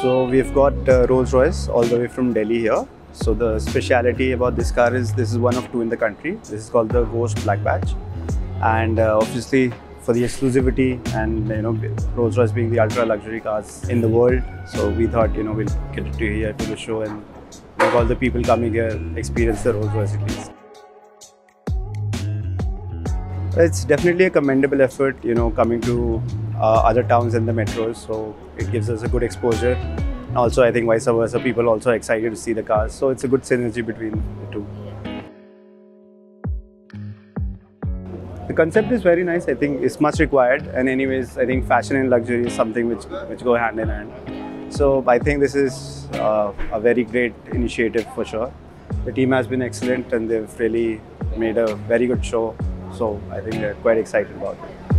So we've got uh, Rolls Royce all the way from Delhi here. So the speciality about this car is this is one of two in the country. This is called the Ghost Black Badge, and uh, obviously for the exclusivity and you know Rolls Royce being the ultra luxury cars in the world. So we thought you know we'll get it to here to the show and make all the people coming here experience the Rolls Royce at least. It's definitely a commendable effort, you know, coming to uh, other towns and the metros. So it gives us a good exposure. Also, I think vice versa, people also excited to see the cars. So it's a good synergy between the two. The concept is very nice. I think it's much required. And anyways, I think fashion and luxury is something which which go hand in hand. So I think this is uh, a very great initiative for sure. The team has been excellent and they've really made a very good show. So I think they're quite excited about it.